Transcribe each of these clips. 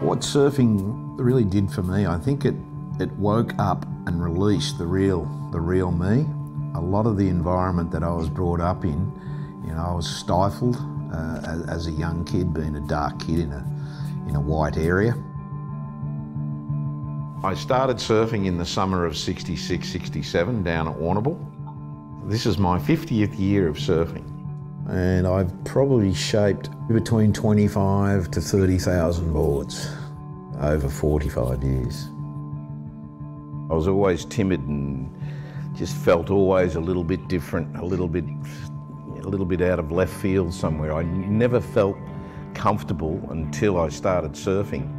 What surfing really did for me, I think it, it woke up and released the real, the real me. A lot of the environment that I was brought up in, you know, I was stifled uh, as, as a young kid, being a dark kid in a, in a white area. I started surfing in the summer of 66, 67 down at Warrnambool. This is my 50th year of surfing and I've probably shaped between 25 to 30,000 boards over 45 years. I was always timid and just felt always a little bit different, a little bit, a little bit out of left field somewhere. I never felt comfortable until I started surfing.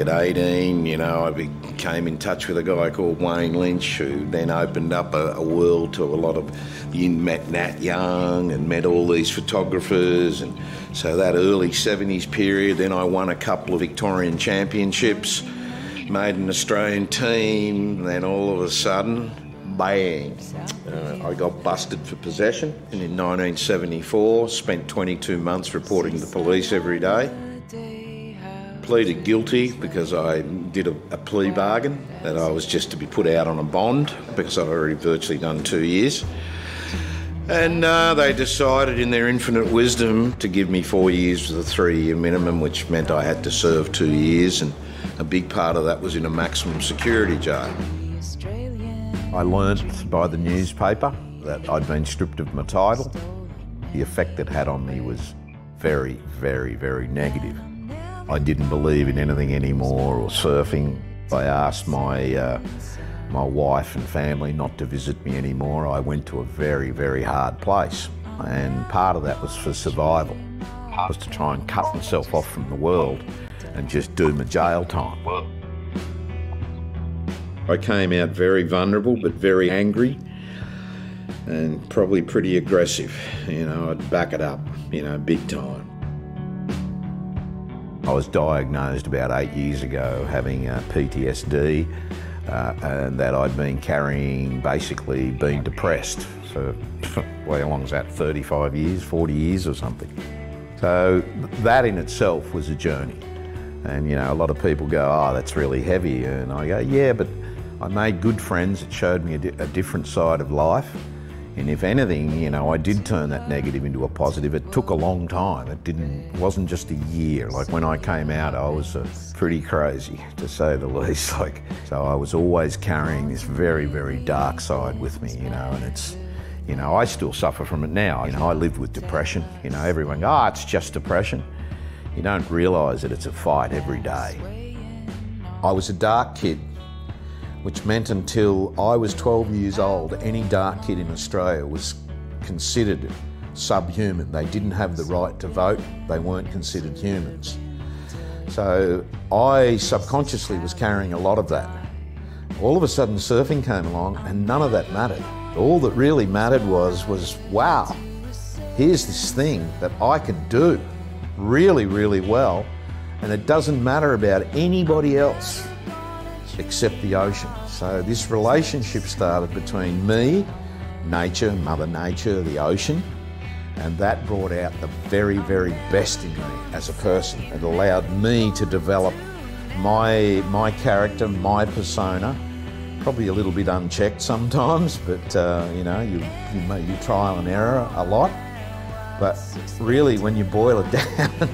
At 18, you know, I became in touch with a guy called Wayne Lynch, who then opened up a, a world to a lot of. You met Nat Young and met all these photographers, and so that early 70s period. Then I won a couple of Victorian championships, made an Australian team, then all of a sudden, bang, uh, I got busted for possession. And in 1974, spent 22 months reporting to the police every day pleaded guilty because I did a, a, plea bargain that I was just to be put out on a bond because I'd already virtually done two years. And uh, they decided, in their infinite wisdom, to give me four years with a three year minimum, which meant I had to serve two years, and a big part of that was in a maximum security jail. I learnt by the newspaper that I'd been stripped of my title. The effect it had on me was very, very, very negative. I didn't believe in anything anymore or surfing. I asked my, uh, my wife and family not to visit me anymore. I went to a very, very hard place. And part of that was for survival. was to try and cut myself off from the world and just do my jail time. I came out very vulnerable but very angry and probably pretty aggressive. You know, I'd back it up, you know, big time. I was diagnosed about eight years ago having uh, PTSD uh, and that I'd been carrying basically being depressed for, well, how long is that, 35 years, 40 years or something. So that in itself was a journey. And, you know, a lot of people go, oh, that's really heavy. And I go, yeah, but I made good friends. It showed me a, di a different side of life. And if anything, you know, I did turn that negative into a positive. It took a long time. It didn't wasn't just a year. Like when I came out, I was uh, pretty crazy to say the least. Like so, I was always carrying this very, very dark side with me, you know. And it's, you know, I still suffer from it now. You know, I live with depression. You know, everyone, ah, oh, it's just depression. You don't realise that it's a fight every day. I was a dark kid which meant until I was 12 years old, any dark kid in Australia was considered subhuman. They didn't have the right to vote, they weren't considered humans. So I subconsciously was carrying a lot of that. All of a sudden, surfing came along, and none of that mattered. All that really mattered was, was wow, here's this thing that I can do really, really well, and it doesn't matter about anybody else except the ocean. So this relationship started between me, nature, Mother Nature, the ocean, and that brought out the very, very best in me as a person. It allowed me to develop my my character, my persona. Probably a little bit unchecked sometimes, but uh, you know, you you, you trial and error a lot. But really, when you boil it down,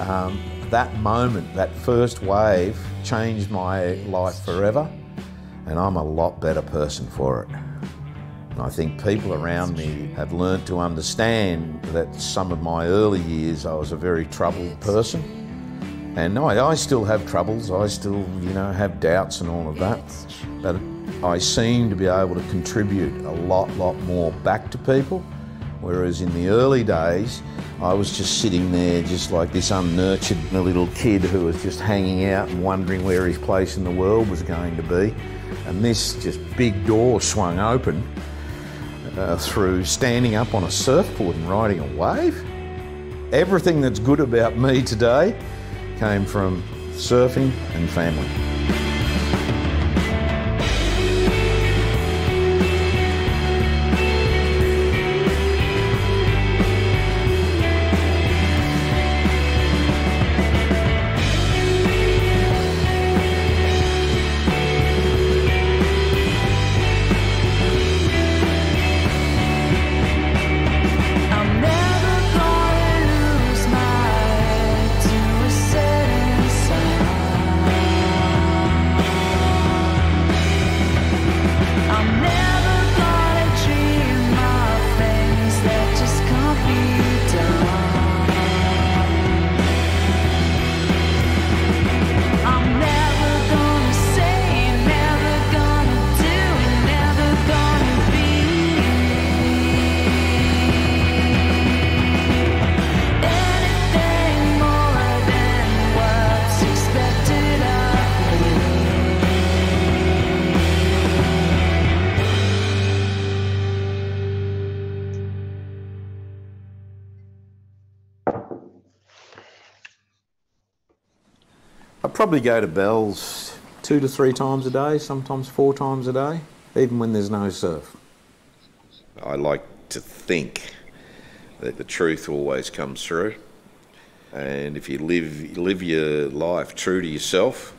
um, that moment, that first wave, changed my life forever, and I'm a lot better person for it. And I think people around me have learned to understand that some of my early years I was a very troubled person. And I, I still have troubles, I still, you know, have doubts and all of that. But I seem to be able to contribute a lot, lot more back to people. Whereas in the early days, I was just sitting there, just like this unnurtured little kid who was just hanging out and wondering where his place in the world was going to be. And this just big door swung open uh, through standing up on a surfboard and riding a wave. Everything that's good about me today came from surfing and family. Probably go to Bells two to three times a day, sometimes four times a day, even when there's no surf. I like to think that the truth always comes through, and if you live live your life true to yourself,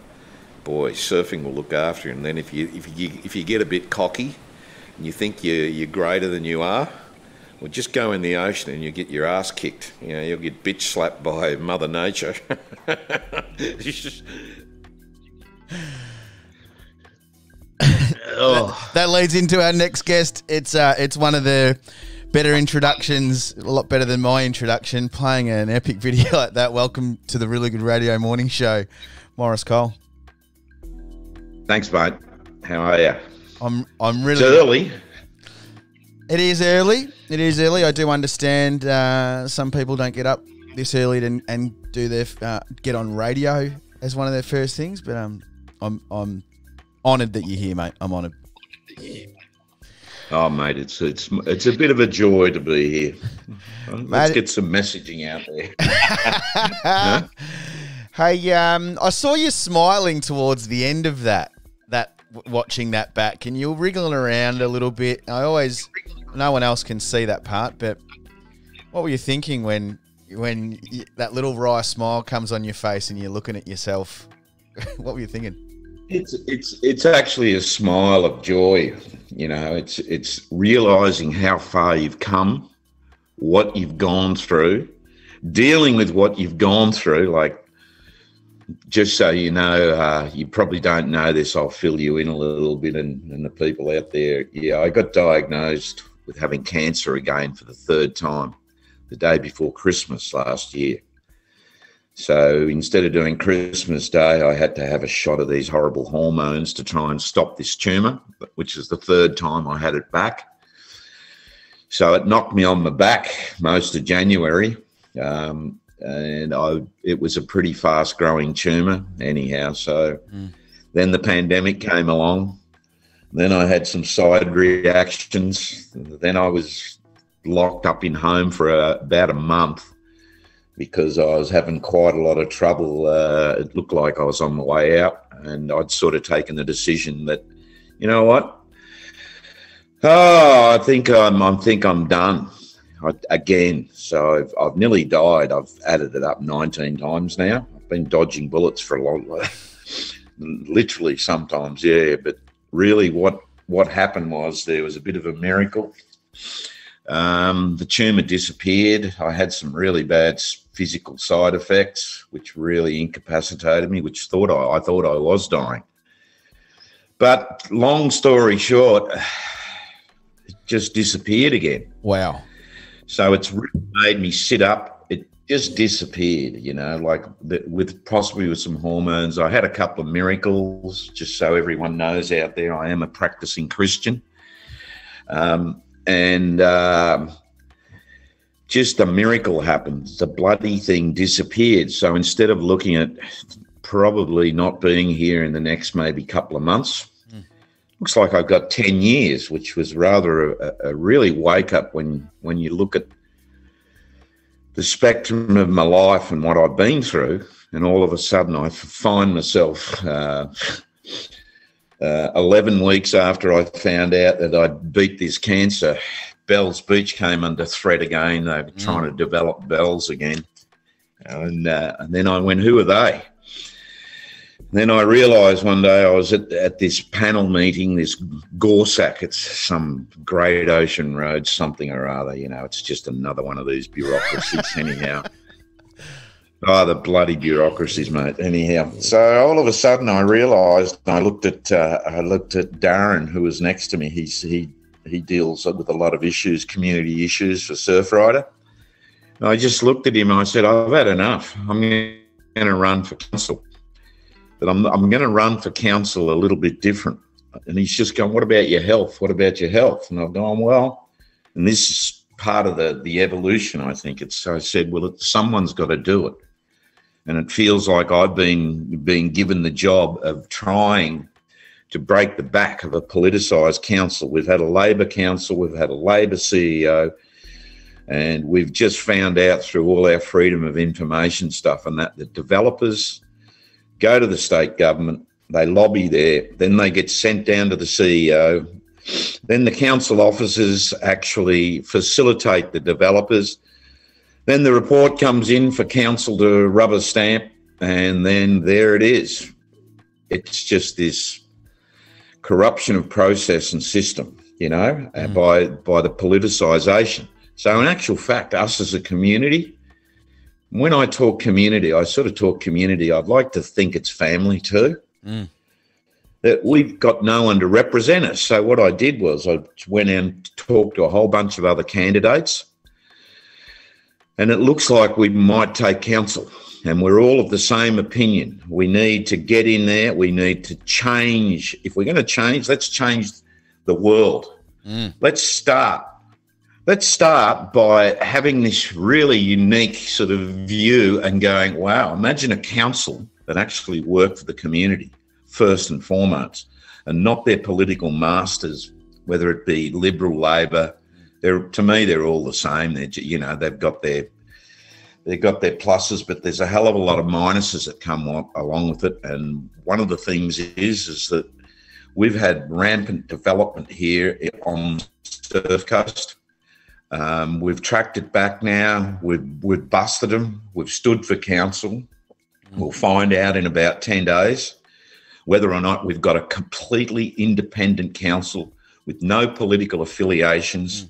boy, surfing will look after you. And then if you if you if you get a bit cocky, and you think you you're greater than you are, well, just go in the ocean and you get your ass kicked. You know, you'll get bitch slapped by Mother Nature. oh. that leads into our next guest. It's uh, it's one of the better introductions, a lot better than my introduction. Playing an epic video like that. Welcome to the Really Good Radio Morning Show, Maurice Cole. Thanks, mate. How are you? I'm I'm really it's early. It is early. It is early. I do understand uh, some people don't get up this early and, and do their uh, get on radio as one of their first things. But um, I'm I'm honoured that you're here, mate. I'm honoured. Oh, mate, it's it's it's a bit of a joy to be here. Let's mate, get some messaging out there. huh? Hey, um, I saw you smiling towards the end of that that watching that back, and you're wriggling around a little bit. I always, no one else can see that part, but what were you thinking when when that little wry smile comes on your face and you're looking at yourself? what were you thinking? It's it's it's actually a smile of joy. You know, it's it's realizing how far you've come, what you've gone through, dealing with what you've gone through. Like, just so you know, uh, you probably don't know this. I'll fill you in a little bit, and, and the people out there. Yeah, I got diagnosed with having cancer again for the third time, the day before Christmas last year. So instead of doing Christmas Day, I had to have a shot of these horrible hormones to try and stop this tumour, which is the third time I had it back. So it knocked me on my back most of January. Um, and I, it was a pretty fast growing tumour, anyhow. So mm. then the pandemic came along. Then I had some side reactions. Then I was locked up in home for a, about a month because I was having quite a lot of trouble. Uh, it looked like I was on the way out, and I'd sort of taken the decision that, you know what? Oh, I think I'm. I think I'm done. I, again, so I've, I've nearly died. I've added it up 19 times now. I've been dodging bullets for a long, literally sometimes, yeah. But really, what what happened was there was a bit of a miracle. Um, the tumour disappeared. I had some really bad physical side effects, which really incapacitated me, which thought I, I thought I was dying. But long story short, it just disappeared again. Wow. So it's really made me sit up. Just disappeared, you know, like the, with possibly with some hormones. I had a couple of miracles, just so everyone knows out there. I am a practicing Christian. Um, and uh, just a miracle happened. The bloody thing disappeared. So instead of looking at probably not being here in the next maybe couple of months, mm. looks like I've got 10 years, which was rather a, a really wake up when, when you look at the spectrum of my life and what I've been through. And all of a sudden, I find myself uh, uh, 11 weeks after I found out that I'd beat this cancer, Bells Beach came under threat again. They were trying mm. to develop Bells again. And, uh, and then I went, who are they? Then I realised one day I was at, at this panel meeting, this GORSAC, it's some Great Ocean Road something or other, you know, it's just another one of these bureaucracies anyhow. Oh, the bloody bureaucracies, mate. Anyhow, so all of a sudden, I realised. I looked at uh, I looked at Darren, who was next to me. He's he he deals with a lot of issues, community issues for Surfrider. And I just looked at him and I said, "I've had enough. I'm going to run for council, but I'm I'm going to run for council a little bit different." And he's just going, "What about your health? What about your health?" And I've gone, "Well," and this is part of the the evolution. I think it's. I said, "Well, someone's got to do it." and it feels like I've been being given the job of trying to break the back of a politicised council. We've had a Labor council, we've had a Labor CEO, and we've just found out through all our freedom of information stuff and that the developers go to the state government, they lobby there, then they get sent down to the CEO. Then the council officers actually facilitate the developers. Then the report comes in for council to rubber stamp, and then there it is. It's just this corruption of process and system, you know, mm. by by the politicisation. So, in actual fact, us as a community, when I talk community, I sort of talk community. I'd like to think it's family too. Mm. That we've got no one to represent us. So what I did was I went and talked to a whole bunch of other candidates, and it looks like we might take council. And we're all of the same opinion. We need to get in there. We need to change. If we're going to change, let's change the world. Mm. Let's start Let's start by having this really unique sort of view and going, wow, imagine a council that actually work for the community first and foremost, and not their political masters, whether it be Liberal, Labor. They're, to me, they're all the same. They're, you know, they've got their they've got their pluses, but there's a hell of a lot of minuses that come along with it. And one of the things is is that we've had rampant development here on Surf Coast. Um, we've tracked it back now. We've, we've busted them. We've stood for council. We'll find out in about 10 days whether or not we've got a completely independent council with no political affiliations. Mm.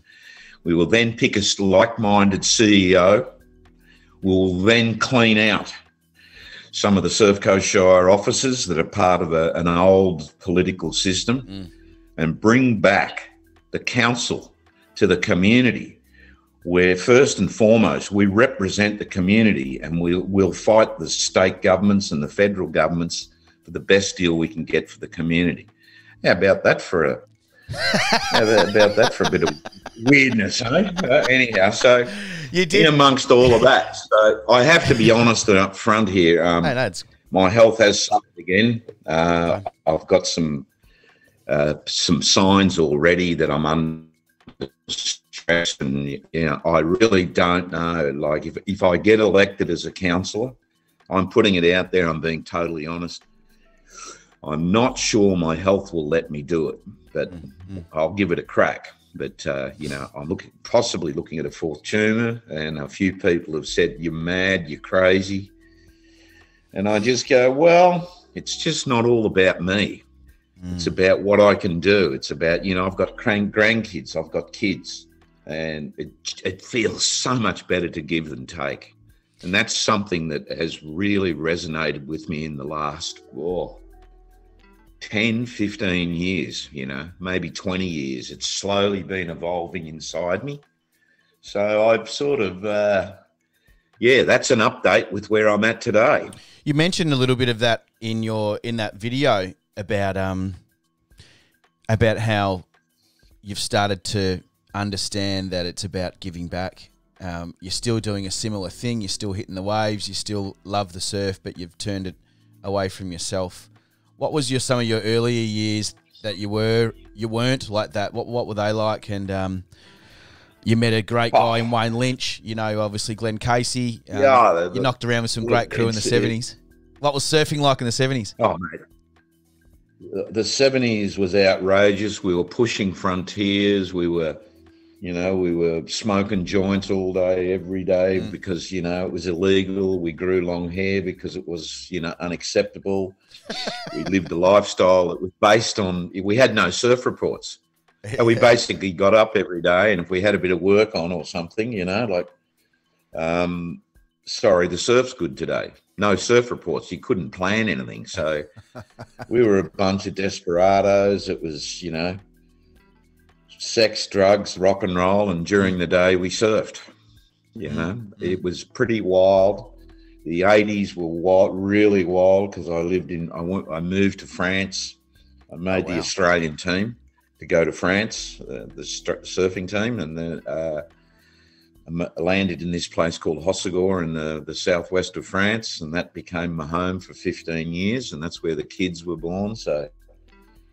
We will then pick a like minded CEO. We'll then clean out some of the Surf Coast Shire offices that are part of a, an old political system mm. and bring back the council to the community where first and foremost we represent the community and we'll, we'll fight the state governments and the federal governments for the best deal we can get for the community. How about that for a how about that for a bit of weirdness, eh? Uh, anyhow, so you did. in amongst all of that, so I have to be honest and up front here. Um, hey, my health has suffered again. Uh, I've got some uh, some signs already that I'm under and you know i really don't know like if, if i get elected as a councillor i'm putting it out there i'm being totally honest i'm not sure my health will let me do it but mm-hmm. i'll give it a crack. But uh, you know i'm looking possibly looking at a fourth tumor and a few people have said you're mad you're crazy. And i just go well it's just not all about me Mm. It's about what I can do. It's about, you know, I've got grandkids, I've got kids, and it, it feels so much better to give than take. And that's something that has really resonated with me in the last, oh, 10, 15 years, you know, maybe 20 years. It's slowly been evolving inside me. So I've sort of, uh, yeah, that's an update with where I'm at today. You mentioned a little bit of that in your in that video about um about how you've started to understand that it's about giving back. Um, you're still doing a similar thing. You're still hitting the waves. You still love the surf, but you've turned it away from yourself. What was your some of your earlier years that you were you weren't like that? What what were they like? And um, you met a great guy in Wayne Lynch. You know, obviously Glenn Casey. Um, yeah, you knocked around with some great crew in the seventies. What was surfing like in the seventies? Oh mate, the 70s was outrageous. We were pushing frontiers. We were, you know, we were smoking joints all day, every day mm. because, you know, it was illegal. We grew long hair because it was, you know, unacceptable. we lived a lifestyle that was based on, we had no surf reports. And we basically got up every day, and if we had a bit of work on or something, you know, like, um, sorry, the surf's good today no surf reports. You couldn't plan anything. So we were a bunch of desperados. It was, you know, sex, drugs, rock and roll. And during the day, we surfed. You know, mm-hmm. it was pretty wild. The 80s were wild, really wild because I lived in, I, went, I moved to France. I made oh, wow. the Australian team to go to France, uh, the surfing team. And then, uh, landed in this place called Hossegor in the, the southwest of France, and that became my home for 15 years, and that's where the kids were born. So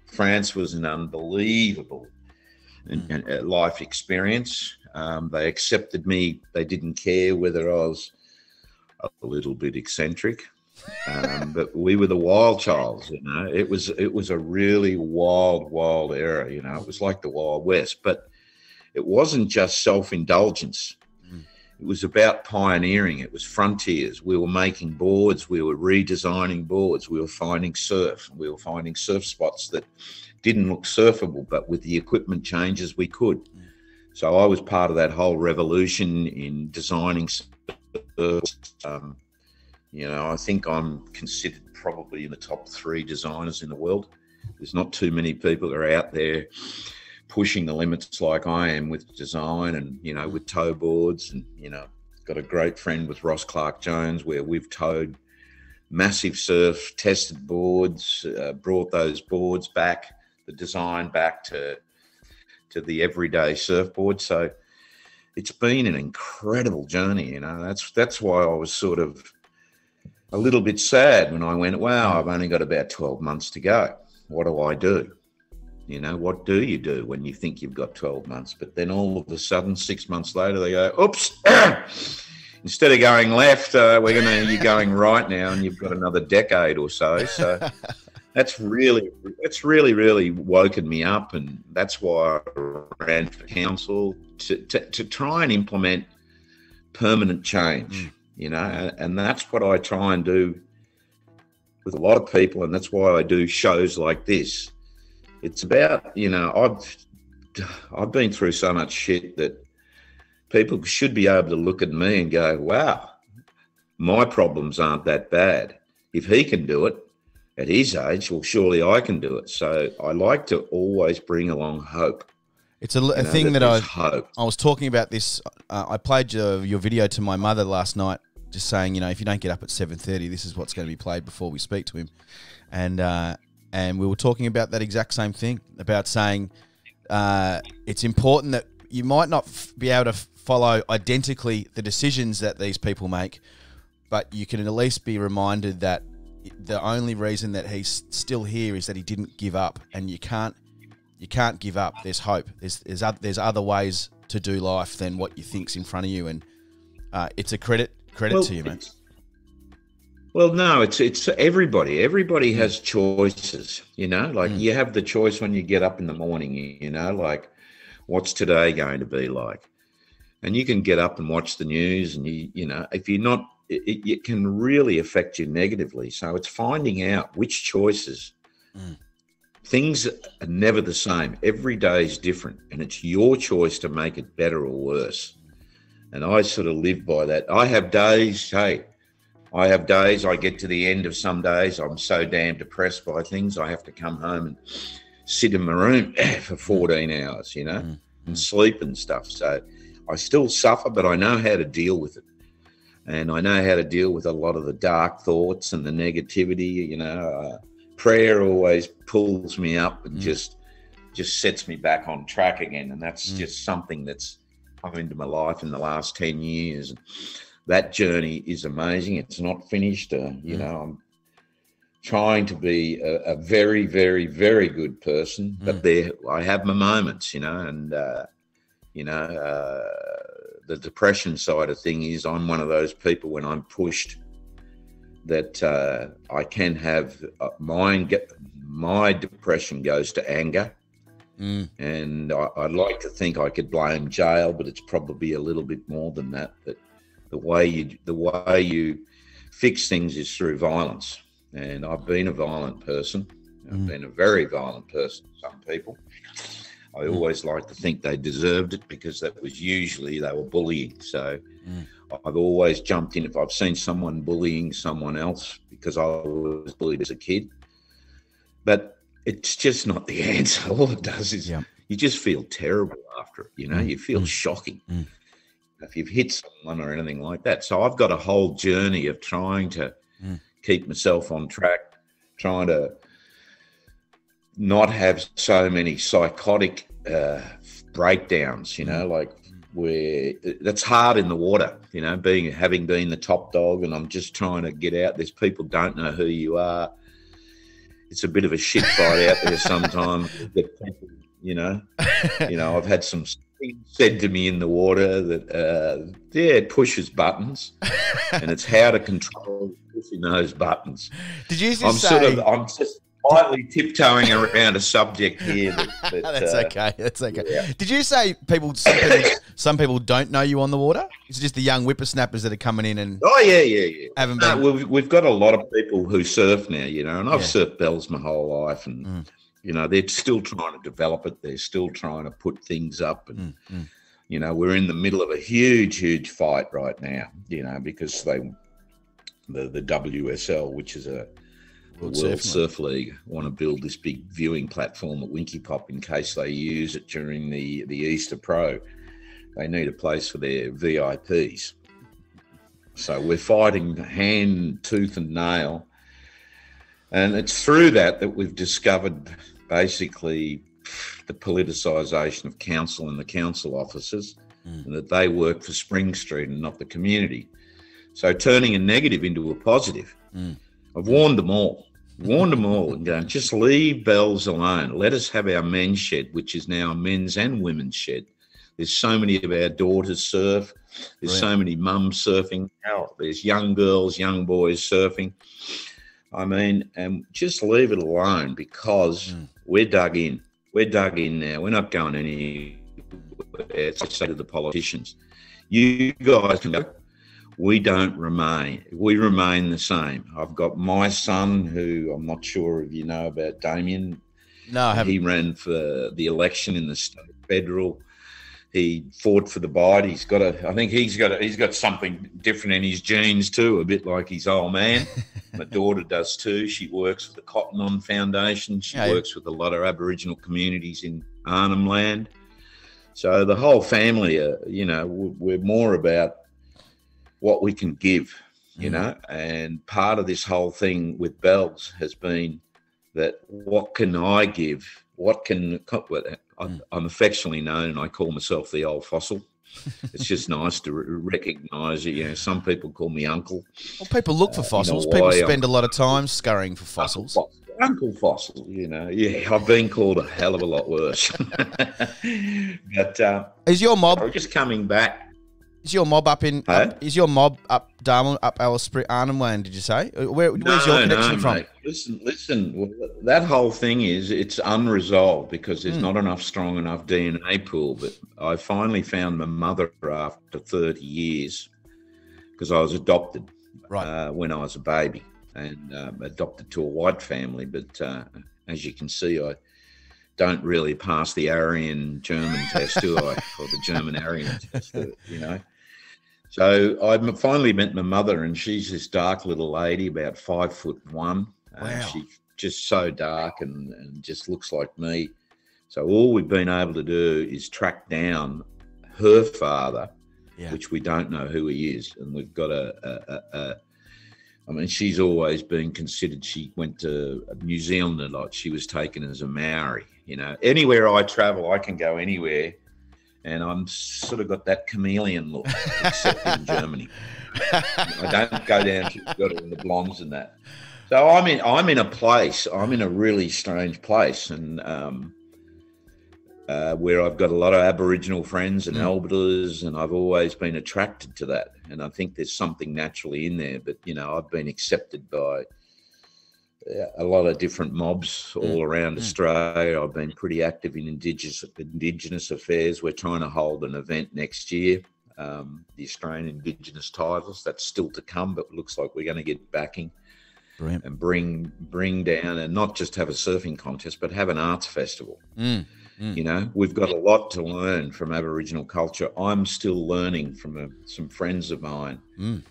France was an unbelievable mm. life experience. Um, they accepted me. They didn't care whether I was a little bit eccentric. um, but we were the wild childs, you know. It was it was a really wild, wild era, you know. It was like the Wild West, but it wasn't just self indulgence. It was about pioneering. It was frontiers. We were making boards. We were redesigning boards. We were finding surf. We were finding surf spots that didn't look surfable, but with the equipment changes, we could. So I was part of that whole revolution in designing. Um, you know, I think I'm considered probably in the top three designers in the world. There's not too many people that are out there pushing the limits like I am with design and, you know, with tow boards. And, you know, got a great friend with Ross Clarke-Jones where we've towed massive surf, tested boards, uh, brought those boards back, the design back to to the everyday surfboard. So it's been an incredible journey, you know. That's that's why I was sort of a little bit sad when I went, wow, I've only got about 12 months to go. What do I do? You know, what do you do when you think you've got 12 months? But then all of a sudden, six months later, they go, oops, instead of going left, uh, we're going to, you're going right now and you've got another decade or so. So that's really, that's really, really woken me up. And that's why I ran for council to, to, to try and implement permanent change. Mm you know, and that's what I try and do with a lot of people, and that's why I do shows like this. It's about, you know, I've I've been through so much shit that people should be able to look at me and go, "Wow, my problems aren't that bad. If he can do it at his age, well, surely I can do it." So I like to always bring along hope. It's a, a know, thing that, that I hope. I was talking about this. Uh, I played your, your video to my mother last night just saying, you know, if you don't get up at seven thirty, this is what's going to be played before we speak to him, and uh, and we were talking about that exact same thing about saying uh, it's important that you might not f- be able to follow identically the decisions that these people make, but you can at least be reminded that the only reason that he's still here is that he didn't give up, and you can't you can't give up. There's hope. There's there's other, there's other ways to do life than what you think's in front of you, and uh, it's a credit Credit well, to you, mate. Well, no, it's it's everybody. Everybody has choices, you know. Like mm. you have the choice when you get up in the morning, you know, like what's today going to be like, and you can get up and watch the news, and you you know, if you're not, it, it can really affect you negatively. So it's finding out which choices. Mm. Things are never the same. Every day is different, and it's your choice to make it better or worse. And I sort of live by that. I have days, hey, I have days, I get to the end of some days, I'm so damn depressed by things, I have to come home and sit in my room for 14 hours, you know, mm. and sleep and stuff. So I still suffer, but I know how to deal with it. And I know how to deal with a lot of the dark thoughts and the negativity, you know. Uh, prayer always pulls me up and mm. just just sets me back on track again and that's mm. just something that's come into my life in the last 10 years. That journey is amazing. It's not finished. Uh, you mm. know, I'm trying to be a, a, very, very, very good person, but mm. there I have my moments, you know, and, uh, you know, uh, the depression side of thing is I'm one of those people when I'm pushed that uh, I can have uh, mine get my depression goes to anger Mm. And I, would like to think I could blame jail, but it's probably a little bit more than that. That the way you the way you fix things is through violence. And I've been a violent person. I've mm. been a very violent person. To some people. I mm. always like to think they deserved it because that was usually they were bullying. So mm. I've always jumped in if I've seen someone bullying someone else because I was bullied as a kid. But it's just not the answer. All it does is yeah. you just feel terrible after it. You know, mm. you feel shocking. If you've hit someone or anything like that. So I've got a whole journey of trying to mm. keep myself on track, trying to not have so many psychotic uh, breakdowns. You know, mm. like where that's hard in the water. You know, being having been the top dog, and I'm just trying to get out. There's people don't know who you are it's a bit of a shit fight out there sometimes. you know, you know, I've had some said to me in the water that uh, yeah, it pushes buttons, and it's how to control pushing those buttons. Did you just I'm say? sort of, I'm just slightly tiptoeing around a subject here. That, that, That's uh, okay. That's okay. yeah. Did you say people? Some people, some people don't know you on the water. It's just the young whippersnappers that are coming in and Oh yeah, yeah, yeah. haven't No, been. we've, we've got a lot of people who surf now, you know, and I've Yeah. surfed Bells my whole life, and Mm. You know they're still trying to develop it. They're still trying to put things up, and Mm, mm. you know we're in the middle of a huge, huge fight right now. You know because they, the the WSL, which is a World World Surf Surf League, want to build this big viewing platform at Winkipop in case they use it during the the Easter Pro. They need a place for their VIPs. So we're fighting hand, tooth, and nail. And it's through that that we've discovered basically the politicisation of council and the council officers, Mm. and that they work for Spring Street and not the community. So turning a negative into a positive. Mm. I've warned them all, warned them all, and going, just leave Bells alone. Let us have our men's shed, which is now a men's and women's shed. There's so many of our daughters surf. There's so many mums surfing. There's young girls, young boys surfing. I mean, and just leave it alone because Mm. We're dug in. We're dug in now. We're not going anywhere. It's to say to the politicians, you guys can go. We don't remain. We remain the same. I've got my son, who I'm not sure if you know about Damien. No, I haven't. He ran for the election in the state federal. He fought for the bite. He's got a. I think he's got. A, he's got something different in his genes too. A bit like his old man. My daughter does too. She works for the Cotton On Foundation. She Yeah. works with a lot of Aboriginal communities in Arnhem Land. So the whole family, uh, you know, we're more about what we can give, you Mm. know. And part of this whole thing with Bells has been that what can I give? What can I'm, Mm. I'm affectionately known, and I call myself the old fossil. it's just nice to recognise it. You know, some people call me uncle. Well, people look for Uh, you know fossils. people why, um, spend a lot of time scurrying for fossils. Uncle, Uncle Fossil, you know. Yeah, I've been called a hell of a lot worse. but uh, Is your mob? I'm just coming back. Is your mob up in? Huh? Up, is your mob up Darwin, up Alice Spring, Arnhem Land? Did you say? Uh, Where, where's your connection from? mate. Listen, listen. That whole thing is it's unresolved because there's Hmm. not enough strong enough DNA pool. But I finally found my mother after 30 years because I was adopted Right. uh, when I was a baby and um, adopted to a white family. But uh, as you can see, I don't really pass the Aryan German test, do I? Or the German Aryan test, uh, you know. So I finally met my mother, and she's this dark little lady, about five foot one. Uh, Wow. she's just so dark and, and just looks like me. So all we've been able to do is track down her father, Yeah. which we don't know who he is, and we've got a. a, a, a I mean, she's always been considered. She went to New Zealand a lot. She was taken as a Maori. You know, anywhere I travel, I can go anywhere, and I'm sort of got that chameleon look, except in Germany. I don't go down to the blondes and that. So I'm in I'm in a place. I'm in a really strange place, and um, uh, where I've got a lot of Aboriginal friends and Mm. elders, and I've always been attracted to that. And I think there's something naturally in there. But you know, I've been accepted by a lot of different mobs all around Mm. Australia. I've been pretty active in indigenous indigenous affairs. We're trying to hold an event next year. Um, the Australian Indigenous titles. That's still to come, but it looks like we're going to get backing Brilliant. and bring bring down and not just have a surfing contest, but have an arts festival. Mm. You know, we've got a lot to learn from Aboriginal culture. I'm still learning from a, some friends of mine Mm.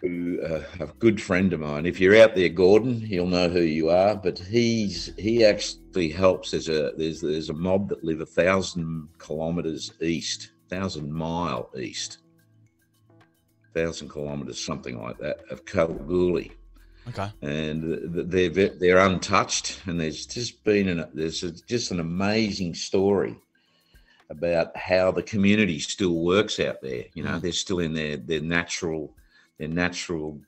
Who uh, a good friend of mine. If you're out there, Gordon, he'll know who you are. But he's he actually helps. There's a there's there's a mob that live a thousand kilometres east, thousand mile east, thousand kilometres, something like that, of Kalgoorlie Okay. and th- they're they're untouched. And there's just been an there's just an amazing story about how the community still works out there. You know, Mm. they're still in their their natural their natural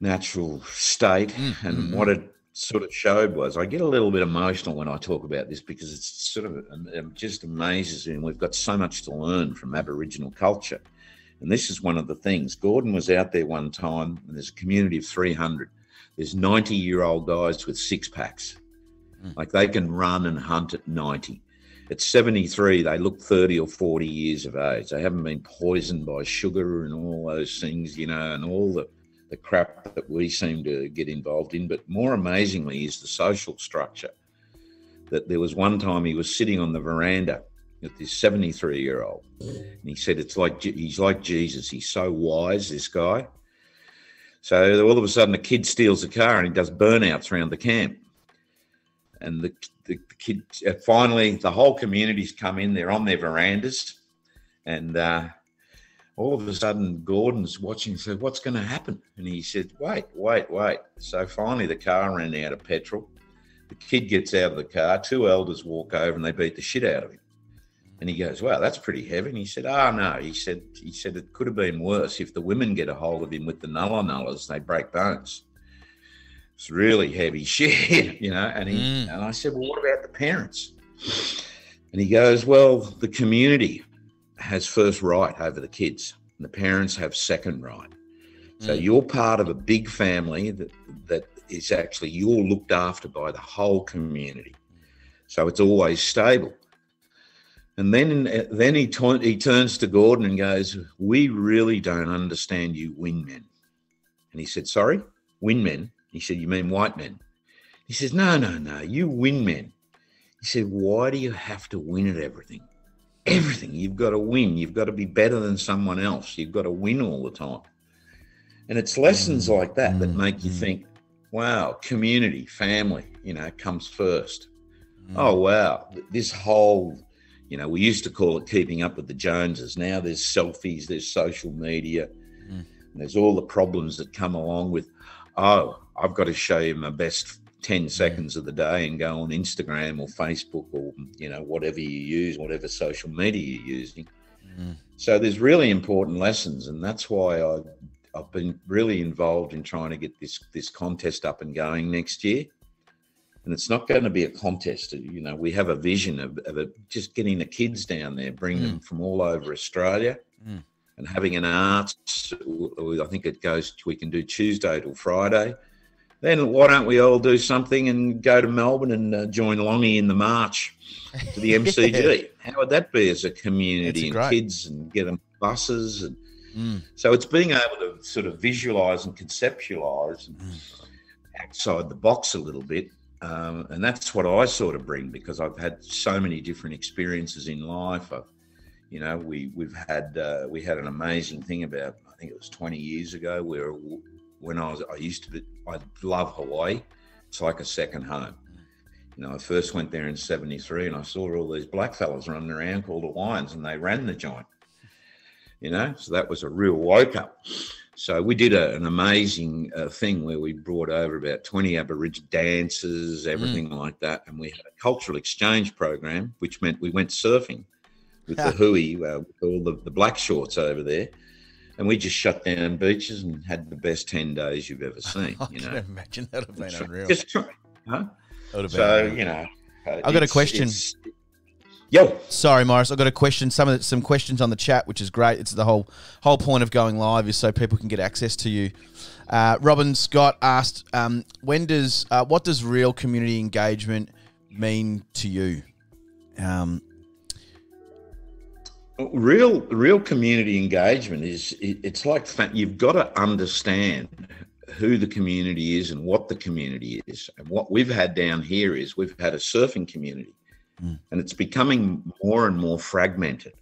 natural state. Mm, And what it sort of showed was, I get a little bit emotional when I talk about this because it's sort of um, it just amazes me. And we've got so much to learn from Aboriginal culture. And this is one of the things. Gordon was out there one time, and there's a community of 300. There's 90 year old guys with six packs. Mm. Like they can run and hunt at 90. At 73, they look 30 or 40 years of age. They haven't been poisoned by sugar and all those things, you know, and all the, the crap that we seem to get involved in. But more amazingly is the social structure. That there was one time he was sitting on the veranda with this 73 year old, and he said, It's like he's like Jesus. He's so wise, this guy. So all of a sudden, a kid steals a car and he does burnouts around the camp. And the, the, the kid, uh, finally, the whole community's come in. They're on their verandas. And uh, all of a sudden, Gordon's watching said, What's going to happen? And he said, Wait, wait, wait. So finally, the car ran out of petrol. The kid gets out of the car. Two elders walk over and they beat the shit out of him. And he goes, "Wow, that's pretty heavy." And he said, "Ah, oh, no." He said, "He said it could have been worse if the women get a hold of him with the nulla nullas. They break bones. It's really heavy shit, you know." And he Mm. and I said, "Well, what about the parents?" And he goes, "Well, the community has first right over the kids, and the parents have second right. So Mm. you're part of a big family that that is actually you're looked after by the whole community. So it's always stable." And then, then he, t- he turns to Gordon and goes, "We really don't understand you, wingmen." And he said, "Sorry, wingmen." He said, "You mean white men?" He says, "No, no, no, you win men. He said, "Why do you have to win at everything? Everything you've got to win. You've got to be better than someone else. You've got to win all the time." And it's lessons like that that mm, make you mm. think, "Wow, community, family, you know, comes first." Mm. Oh wow, this whole you know, we used to call it keeping up with the Joneses. Now there's selfies, there's social media, Mm. and there's all the problems that come along with, oh, I've got to show you my best 10 seconds of the day and go on Instagram or Facebook or, you know, whatever you use, whatever social media you're using. Mm. So there's really important lessons, and that's why I, I've been really involved in trying to get this this contest up and going next year. And it's not going to be a contest. You know, we have a vision of, of just getting the kids down there, bringing them from all over Australia, Mm. And having an arts. I think it goes. We can do Tuesday till Friday. Then why don't we all do something and go to Melbourne and uh, join Longy in the march to the MCG? How would that be as a community and kids and get them buses and Mm. so it's being able to sort of visualize and conceptualize and outside the box a little bit. Um, and that's what I sort of bring because I've had so many different experiences in life. I've, you know, we we've had uh, we had an amazing thing about I think it was 20 years ago where when I was I used to be I love Hawaii. It's like a second home. You know, I first went there in '73 and I saw all these black fellas running around called the Hawaiians, and they ran the joint. You know, so that was a real woke up. So we did a, an amazing uh, thing where we brought over about 20 Aboriginal dancers, everything like that. And we had a cultural exchange program, which meant we went surfing with the hui, uh, with all the, the black shorts over there. And we just shut down beaches and had the best 10 days you've ever seen, I you can know. imagine that would have been unreal. Just try, huh? Would have been So, unreal. you know. uh, I've got a question. Yo. Sorry, Maurice. I've got a question. Some of the, some questions on the chat, which is great. It's the whole whole point of going live is so people can get access to you. Uh, Robin Scott asked, um, "When does uh, what does real community engagement mean to you?" Um, real real community engagement is it's like you've got to understand who the community is and what the community is. And what we've had down here is we've had a surfing community. Mm. and it's becoming more and more fragmented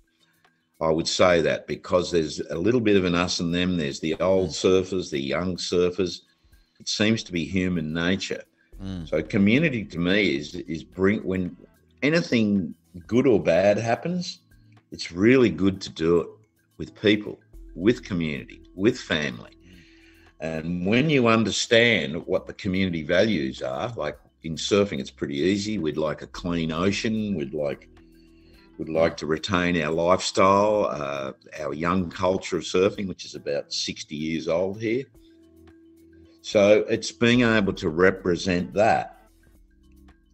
i would say that because there's a little bit of an us and them. There's the old surfers the young surfers. It seems to be human nature. Mm, so community to me is is bring when anything good or bad happens, it's really good to do it with people, with community, with family. And when you understand what the community values are, like in surfing, it's pretty easy. We'd like a clean ocean. We'd like would like to retain our lifestyle, uh, our young culture of surfing, which is about 60 years old here. So it's being able to represent that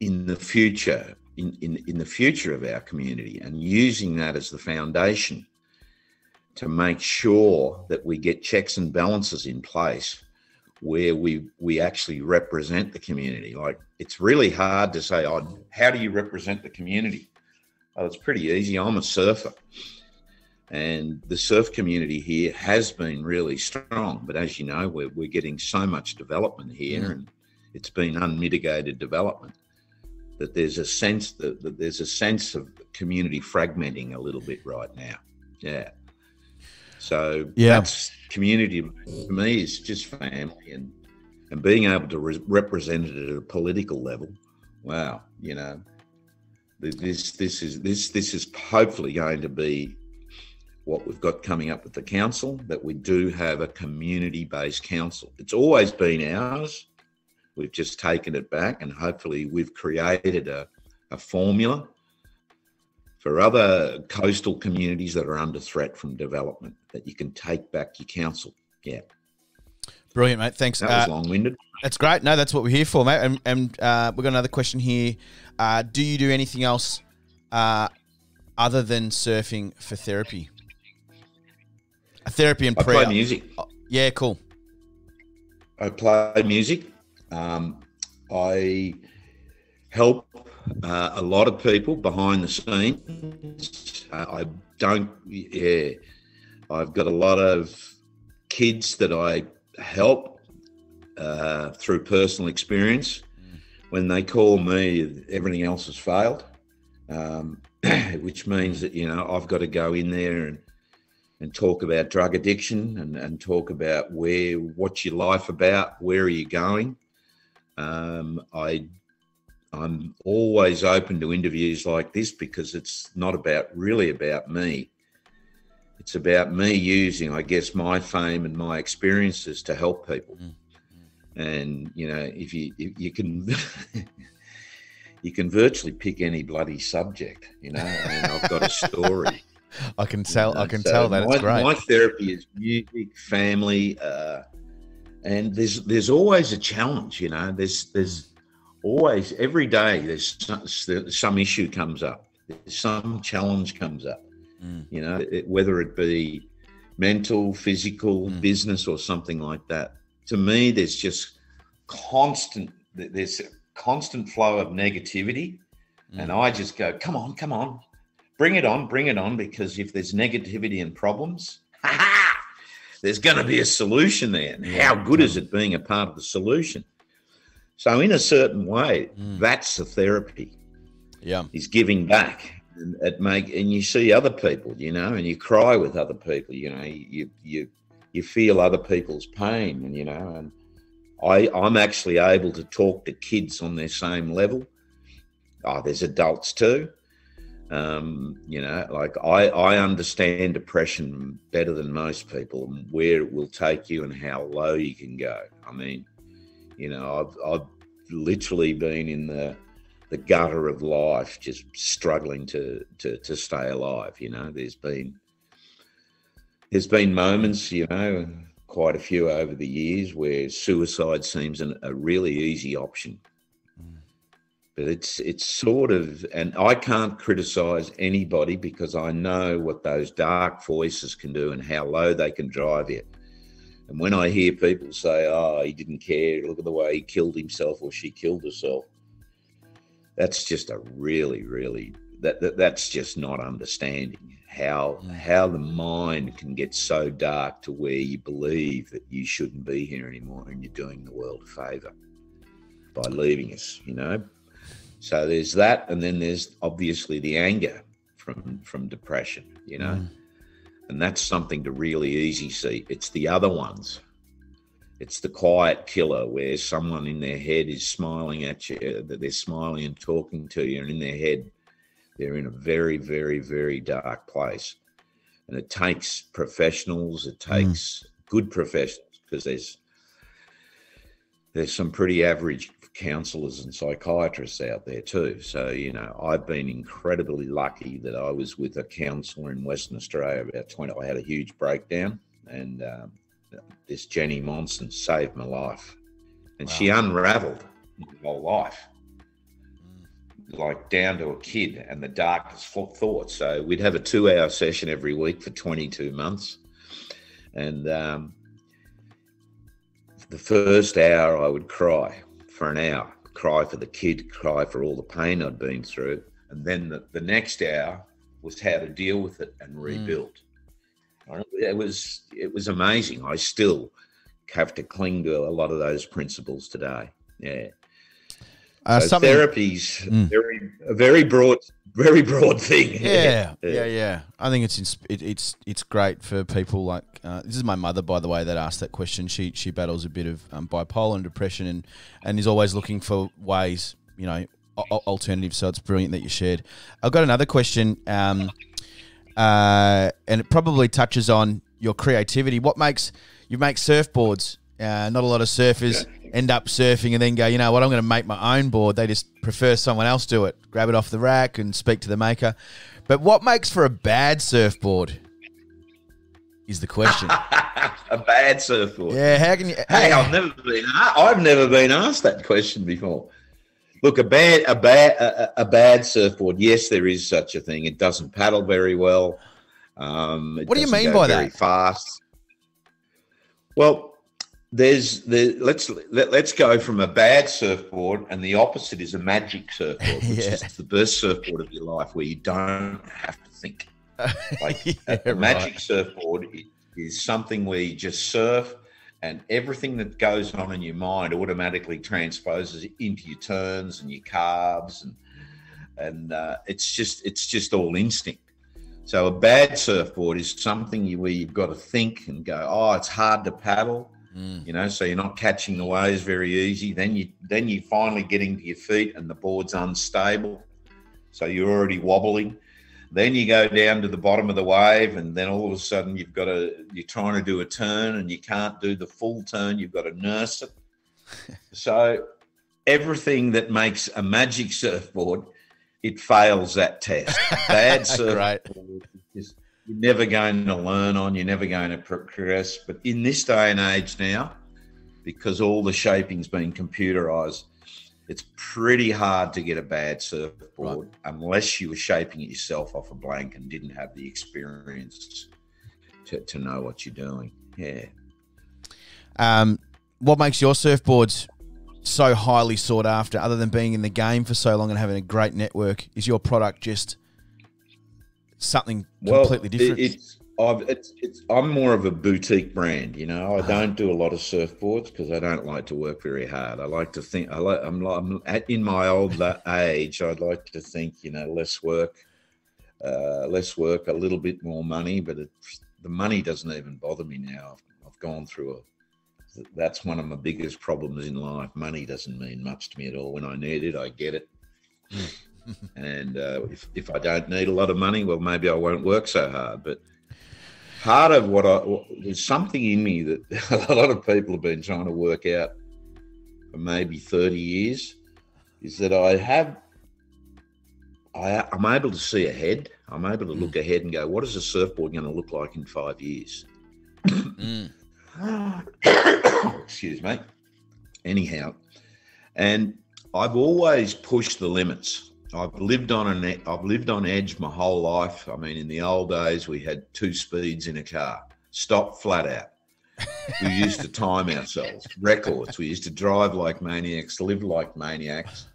in the future, in, in, in the future of our community, and using that as the foundation to make sure that we get checks and balances in place where we we actually represent the community. Like it's really hard to say, "Oh, how do you represent the community?" Oh, it's pretty easy. I'm a surfer, and the surf community here has been really strong. But as you know, we're we're getting so much development here, mm. and it's been unmitigated development. That there's a sense that, that there's a sense of community fragmenting a little bit right now. Yeah. So yeah. that's community for me is just family and and being able to re- represent it at a political level. Wow, you know, this this is this this is hopefully going to be what we've got coming up with the council that we do have a community based council. It's always been ours. We've just taken it back and hopefully we've created a, a formula for other coastal communities that are under threat from development that you can take back your council. Yeah. Brilliant, mate. Thanks. That was uh, long winded. That's great. No, that's what we're here for, mate. And, and uh, we've got another question here. Uh, do you do anything else uh, other than surfing for therapy? A therapy and I play music. Oh, yeah, cool. I play music. Um, I help uh, a lot of people behind the scenes. Uh, I don't, yeah, I've got a lot of kids that I help uh, through personal experience. When they call me, everything else has failed, um, which means that, you know, I've got to go in there and and talk about drug addiction and, and talk about where what's your life about where are you going um, i I'm always open to interviews like this because it's not about really about me. It's about me using, I guess, my fame and my experiences to help people. Mm. And you know, if you if you can, you can virtually pick any bloody subject. You know, I mean, I've got a story. I can tell. You know, I can so tell that my, it's great. My therapy is music, family, uh, and there's there's always a challenge. You know, there's there's always every day there's some, some issue comes up some challenge comes up mm. you know it, whether it be mental physical mm. business or something like that to me there's just constant there's a constant flow of negativity mm. and i just go come on come on bring it on bring it on because if there's negativity and problems there's going to be a solution there and how good is it being a part of the solution so, in a certain way, mm. that's a therapy. Yeah, is giving back, and it make and you see other people, you know, and you cry with other people, you know, you you you feel other people's pain, and you know, and I I'm actually able to talk to kids on their same level. Oh, there's adults too. Um, you know, like I, I understand depression better than most people and where it will take you and how low you can go. I mean, you know, I've, I've literally been in the the gutter of life, just struggling to, to to stay alive. You know, there's been there's been moments, you know, quite a few over the years where suicide seems an, a really easy option. But it's it's sort of, and I can't criticize anybody because I know what those dark voices can do and how low they can drive you. And when I hear people say, oh, he didn't care, look at the way he killed himself or she killed herself, that's just a really, really, that, that that's just not understanding how how the mind can get so dark to where you believe that you shouldn't be here anymore and you're doing the world a favor by leaving us, you know. So there's that, and then there's obviously the anger from from depression, you know. Mm. And that's something to really easy see. It's the other ones. It's the quiet killer where someone in their head is smiling at you, that they're smiling and talking to you, and in their head, they're in a very, very, very dark place. And it takes professionals, it mm. takes mm. good professionals, because there's there's some pretty average counselors and psychiatrists out there too. So, you know, I've been incredibly lucky that I was with a counsellor in Western Australia about 20. I had a huge breakdown, and um, this Jenny Monson saved my life. And wow. she unraveled my whole life. like down to a kid and the darkest thoughts. So we'd have a two-hour session every week for 22 months, and um, the first hour I would cry for an hour, cry for the kid, cry for all the pain I'd been through, and then the, the next hour was how to deal with it and rebuild. Mm. It was it was amazing. I still have to cling to a lot of those principles today. Yeah. Uh, so therapy's mm. very a very broad, very broad thing. Yeah, yeah, yeah. yeah. I think it's it, it's it's great for people like uh, this is my mother, by the way, that asked that question. She she battles a bit of um, bipolar and depression, and and is always looking for ways, you know, alternatives. So it's brilliant that you shared. I've got another question, um, uh, and it probably touches on your creativity. What makes you make surfboards? Uh, not a lot of surfers end up surfing and then go, you know what, I'm going to make my own board. They just prefer someone else do it, grab it off the rack and speak to the maker. But what makes for a bad surfboard is the question. a bad surfboard. Yeah, how can you? Hey, I've never been. I've never been asked that question before. Look, a bad, a bad, a, a bad surfboard. Yes, there is such a thing. It doesn't paddle very well. Um, what do you mean by that? Fast. Well, there's the let's let, let's go from a bad surfboard and the opposite is a magic surfboard which yeah. is the best surfboard of your life where you don't have to think like yeah, a, magic right. surfboard is something where you just surf and everything that goes on in your mind automatically transposes into your turns and your carves and and uh, it's just it's just all instinct so a bad surfboard is something you, where you've got to think and go oh it's hard to paddle Mm. You know, so you're not catching the waves very easy. Then you then you finally getting to your feet and the board's unstable. So you're already wobbling. Then you go down to the bottom of the wave, and then all of a sudden you've got a you're trying to do a turn and you can't do the full turn. You've got to nurse it. so everything that makes a magic surfboard, it fails that test. Bad surfboard you're never going to learn on, you're never going to progress. But in this day and age now, because all the shaping's been computerized, it's pretty hard to get a bad surfboard right. unless you were shaping it yourself off a blank and didn't have the experience to, to know what you're doing. Yeah. Um, what makes your surfboards so highly sought after, other than being in the game for so long and having a great network? Is your product just – something completely well, different? It's, I've, it's, it's, I'm more of a boutique brand, you know. I don't do a lot of surfboards because I don't like to work very hard. I like to think. I like. I'm, I'm at, in my old age. I'd like to think, you know, less work, uh, less work, a little bit more money. But it, the money doesn't even bother me now. I've, I've gone through a. That's one of my biggest problems in life. Money doesn't mean much to me at all. When I need it, I get it. And uh, if, if I don't need a lot of money, well, maybe I won't work so hard. But part of what I there's something in me that a lot of people have been trying to work out for maybe 30 years is that I have I, I'm able to see ahead. I'm able to look mm. ahead and go, what is a surfboard going to look like in five years? mm. Excuse me. Anyhow, and I've always pushed the limits. I've lived on an I've lived on edge my whole life. I mean, in the old days, we had two speeds in a car: stop, flat out. We used to time ourselves, records. We used to drive like maniacs, live like maniacs.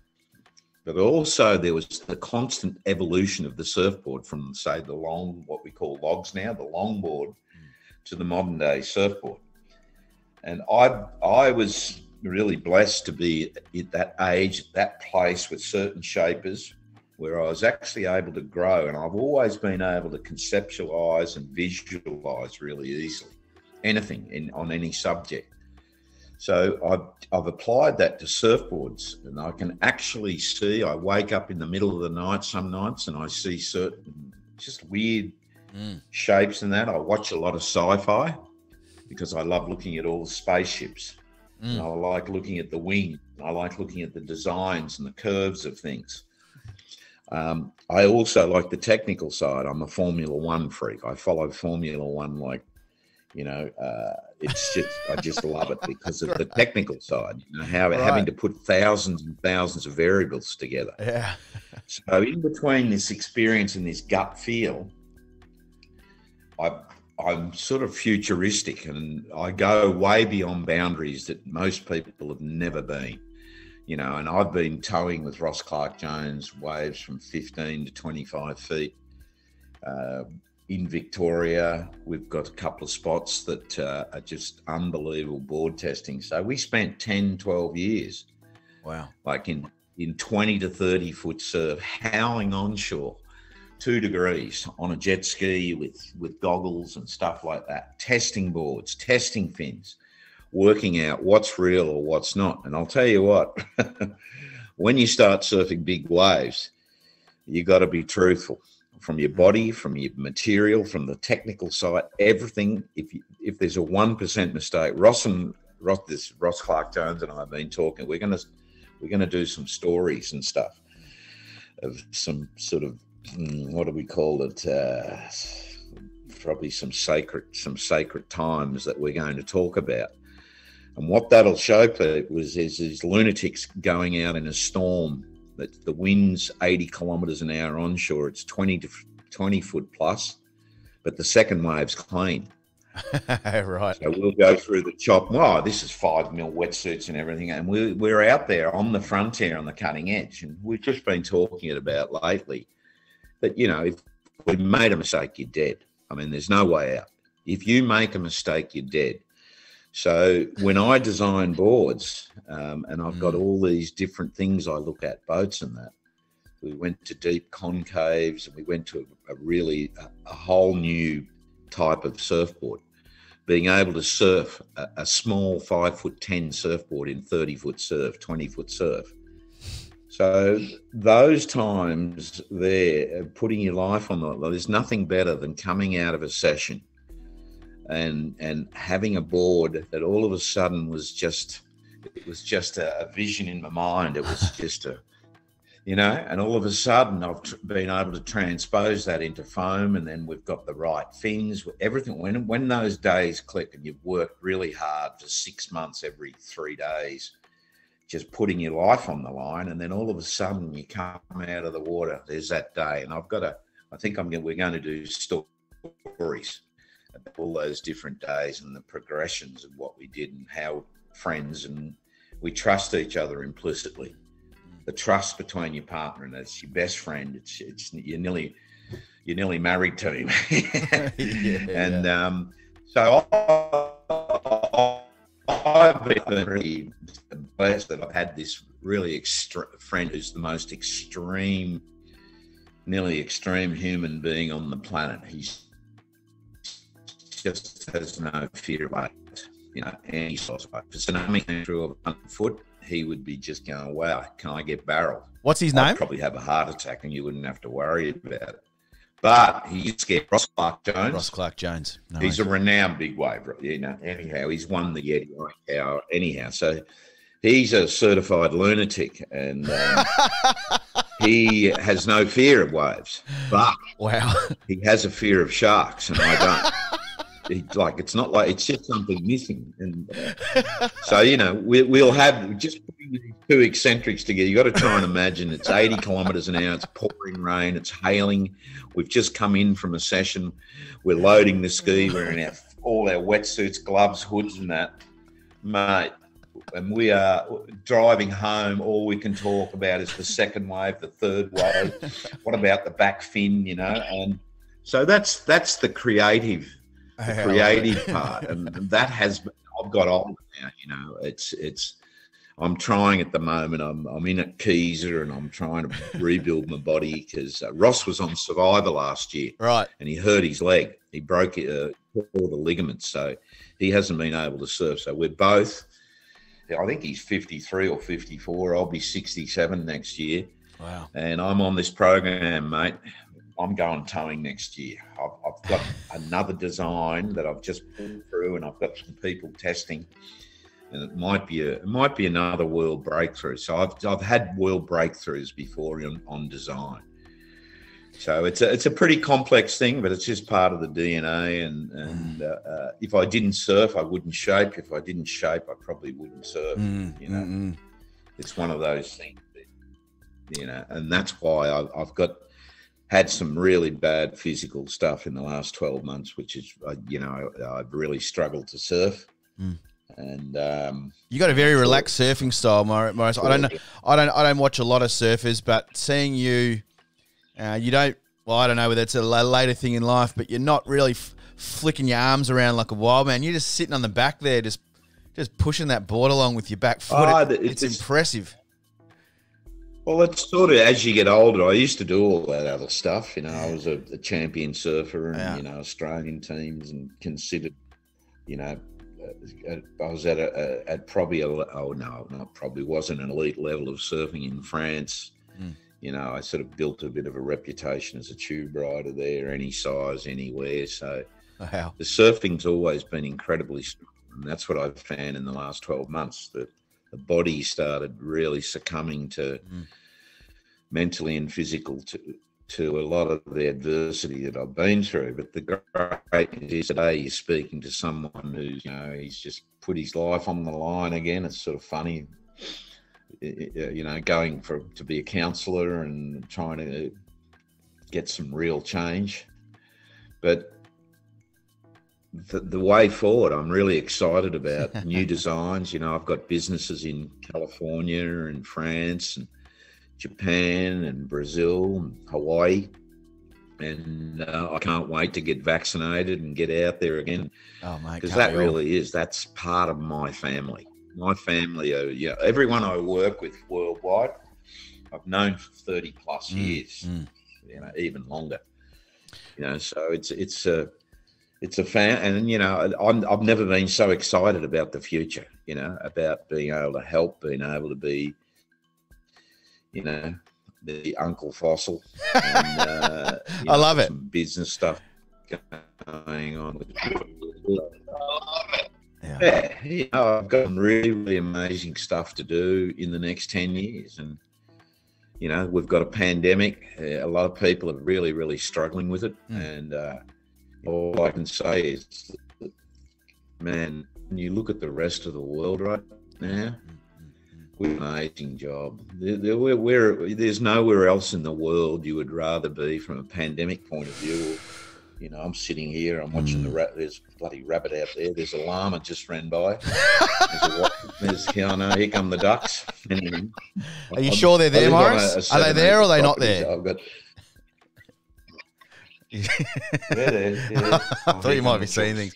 But also, there was the constant evolution of the surfboard from, say, the long, what we call logs now, the longboard, to the modern day surfboard. And I, I was really blessed to be at that age, at that place with certain shapers where I was actually able to grow. And I've always been able to conceptualize and visualize really easily anything in, on any subject. So I've, I've applied that to surfboards and I can actually see, I wake up in the middle of the night some nights and I see certain just weird mm. shapes and that. I watch a lot of sci fi because I love looking at all the spaceships. Mm. I like looking at the wing. I like looking at the designs and the curves of things. Um, I also like the technical side. I'm a Formula One freak. I follow Formula One like You know, uh, it's just I just love it because of the technical side. You know, how Right. having to put thousands and thousands of variables together. Yeah. So in between this experience and this gut feel, I I'm sort of futuristic and I go way beyond boundaries that most people have never been. You know, and I've been towing with Ross Clarke-Jones waves from 15 to 25 feet. Uh, in Victoria, we've got a couple of spots that uh, are just unbelievable board testing. So we spent 10, 12 years Wow. like in in 20 to 30 foot surf, howling onshore, two degrees on a jet ski with with goggles and stuff like that, testing boards, testing fins, working out what's real or what's not. And I'll tell you what, when you start surfing big waves, you got to be truthful from your body, from your material, from the technical side, everything. If you, if there's a one percent mistake, Ross and Ross, this Ross Clarke-Jones and I have been talking. We're gonna we're gonna do some stories and stuff of some sort of what do we call it? Uh, probably some sacred some sacred times that we're going to talk about. And what that'll show people is is these lunatics going out in a storm that the wind's 80 kilometers an hour onshore. It's 20 to 20 foot plus, but the second wave's clean. right. So we'll go through the chop. Wow, this is five mil wetsuits and everything, and we, we're out there on the frontier, on the cutting edge, and we've just been talking it about lately. That you know, if we made a mistake, you're dead. I mean, there's no way out. If you make a mistake, you're dead. So when I design boards, um, and I've got Mm. all these different things I look at, boats and that, we went to deep concaves, and we went to a, a really a, a whole new type of surfboard being able to surf a, a small five foot 10 surfboard in 30 foot surf, 20 foot surf. So those times there, putting your life on the line, there's nothing better than coming out of a session and and having a board that all of a sudden was just it was just a, vision in my mind. It was just a you know, and all of a sudden I've tr- been able to transpose that into foam, and then we've got the right fins, everything. When when those days click, and you've worked really hard for six months every three days, just putting your life on the line, and then all of a sudden you come out of the water. There's that day, and I've got to. I think I'm going. We're going to do stories about all those different days and the progressions of what we did and how friends and we trust each other implicitly the trust between your partner and it's your best friend. It's it's you're nearly you're nearly married to him, Yeah, and um, so I, I've been blessed that I've had this really extra friend who's the most extreme, nearly extreme human being on the planet. He's just has no fear of it, you know, any sort of If a tsunami came through a foot, he would be just going, "Wow, can I get barreled?" What's his I'd name? probably have a heart attack and you wouldn't have to worry about it. But he's scared. Ross Clarke-Jones. Ross Clarke-Jones. No he's a renowned big wave, you know. Anyhow, he's won the Eddie anyhow. Anyhow, so he's a certified lunatic, and um, he has no fear of waves, but wow. he has a fear of sharks, and I don't. He, like it's not like it's just something missing, and uh, so you know we, we'll have just putting these two eccentrics together. You got to try and imagine it's 80 kilometres an hour, it's pouring rain, it's hailing. We've just come in from a session. We're loading the ski. We're in our all our wetsuits, gloves, hoods, and that, mate. And we are driving home. All we can talk about is the second wave, the third wave. what about the back fin? You know, and so that's that's the creative the creative part, and that has I've got older now. You know, it's it's I'm trying at the moment. I'm I'm in at Kieser, and I'm trying to rebuild my body because uh, Ross was on Survivor last year, Right. and he hurt his leg. He broke uh, all the ligaments, so he hasn't been able to surf. So we're both. I think he's 53 or 54. I'll be 67 next year Wow. and I'm on this program, mate. I'm going towing next year. I've, I've got another design that I've just pulled through, and I've got some people testing, and it might be a it might be another world breakthrough. So I've I've had world breakthroughs before on, on design. So it's a it's a pretty complex thing, but it's just part of the DNA. And and uh, uh, if I didn't surf, I wouldn't shape. If I didn't shape, I probably wouldn't surf. Mm, you know, mm, mm. it's one of those things. That, you know, and that's why I've, I've got had some really bad physical stuff in the last twelve months, which is uh, you know I've really struggled to surf. Mm. And um, You got a very relaxed surfing style, Mor- Maurice. I don't know. I don't. I don't watch a lot of surfers, but seeing you, uh, you don't. Well, I don't know whether it's a later thing in life, but you're not really f- flicking your arms around like a wild man. You're just sitting on the back there, just just pushing that board along with your back foot. Ah, It- it's, it's- impressive. Well, it's sort of as you get older. I used to do all that other stuff. You know, I was a, a champion surfer, and Yeah. you know, Australian teams, and considered. You know, uh, I was at a, a at probably a oh no, not probably wasn't an elite level of surfing in France. Mm. You know, I sort of built a bit of a reputation as a tube rider there, any size, anywhere. So Wow. the surfing's always been incredibly strong, and that's what I've found in the last twelve months that the body started really succumbing to Mm. mentally and physical to to a lot of the adversity that I've been through. But the great news is today you're speaking to someone who's you know he's just put his life on the line again. It's sort of funny, you know, going for to be a counsellor and trying to get some real change, but. The, the way forward, I'm really excited about new designs. You know, I've got businesses in California and France and Japan and Brazil and Hawaii. And uh, I can't wait to get vaccinated and get out there again Oh mate, because that really is that's part of my family. My family, are, yeah, everyone I work with worldwide, I've known for thirty plus Mm, years, mm. you know, even longer. You know, so it's it's a it's a fan, and you know, I'm, I've never been so excited about the future. You know, about being able to help, being able to be, you know, the Uncle Fossil. And, uh, you I love it. Business stuff going on. Yeah. Yeah, you know, I've got some really, really amazing stuff to do in the next 10 years. And, you know, we've got a pandemic. Uh, a lot of people are really, really struggling with it. Mm. And uh, all I can say is, man, when you look at the rest of the world right now, we're an amazing job. There, there, we're, we're, there's nowhere else in the world you would rather be from a pandemic point of view. You know, I'm sitting here, I'm watching the Mm. rat. There's a bloody rabbit out there. There's a llama just ran by. There's, a, there's here, know, here come the ducks. Anyway, Are you I've- sure they're there, Maurice? Are they there or are they not there? I've got. There, yeah. I thought you might be seeing things.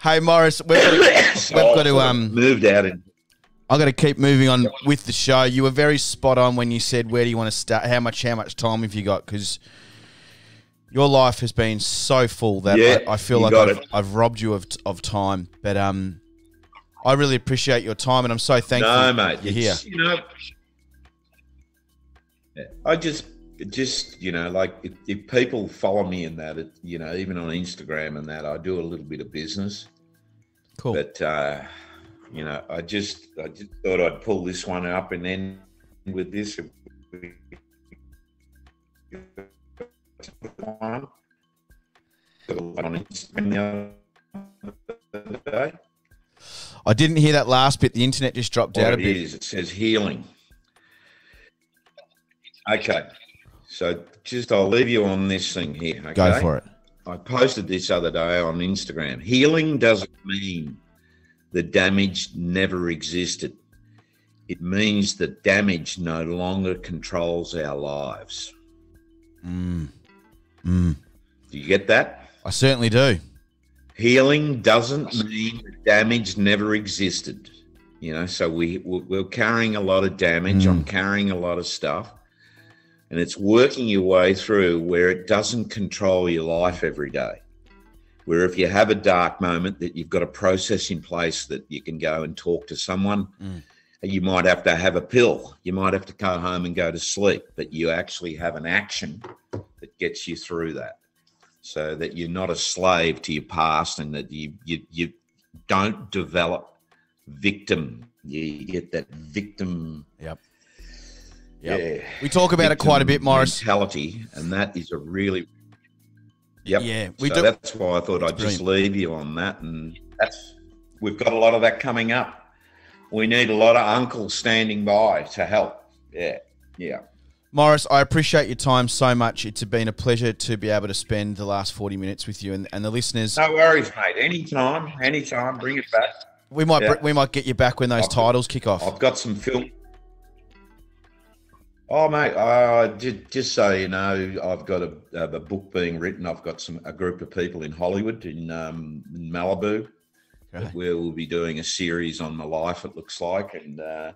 Hey Maurice, we've got to, we've I've got to um moved out in I've got to keep moving on with the show. You were very spot on when you said where do you want to start? How much how much time have you got? Because your life has been so full that Yeah, I, I feel like I've. I've robbed you of, of time. But um, I really appreciate your time, and I'm so thankful No, mate. you're here. You know, I just, just you know, like if, if people follow me in that, it, you know, even on Instagram and that, I do a little bit of business. Cool. But uh, you know, I just, I just thought I'd pull this one up and then with this. On Instagram the other day. I didn't hear that last bit. The internet just dropped out a it bit. is, it says healing. Okay, so just I'll leave you on this thing here. Okay? Go for it. I posted this other day on Instagram. Healing doesn't mean the damage never existed. It means that damage no longer controls our lives. Mm. Mm. Do you get that? I certainly do. Healing doesn't mean that damage never existed. You know, so we we're we're carrying a lot of damage. Mm. I'm carrying a lot of stuff, and it's working your way through where it doesn't control your life every day. Where if you have a dark moment, that you've got a process in place that you can go and talk to someone. Mm. You might have to have a pill. You might have to go home and go to sleep, but you actually have an action that gets you through that so that you're not a slave to your past and that you you, you don't develop victim you get that victim Yep. Yep. Yeah. We talk about it quite a bit, Maurice. Mentality, and that is a really. Yep. Yeah, we so do- that's why I thought I'd just leave you on that, and that's we've got a lot of that coming up. We need a lot of uncles standing by to help. Yeah, yeah. Maurice, I appreciate your time so much. It's been a pleasure to be able to spend the last 40 minutes with you and, and the listeners. No worries, mate. Anytime, anytime. Bring it back. We might Yeah. we might get you back when those I've- titles kick off. I've got some film. Oh, mate, uh, just, just so you know, I've got a, a book being written. I've got some a group of people in Hollywood in, um, in Malibu Okay. where we'll be doing a series on my life. It looks like, and uh,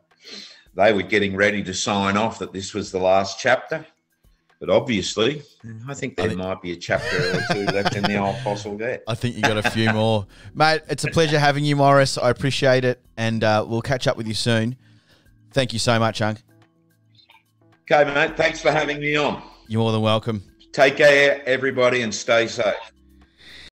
they were getting ready to sign off that this was the last chapter. But obviously, I think there think- might be a chapter or two left in the old fossil yet. I think you got a few more. Mate, it's a pleasure having you, Maurice. I appreciate it. And uh, we'll catch up with you soon. Thank you so much, Unk. Okay, mate. Thanks for having me on. You're more than welcome. Take care, everybody, and stay safe.